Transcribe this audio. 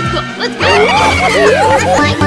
Let's go. Let's go.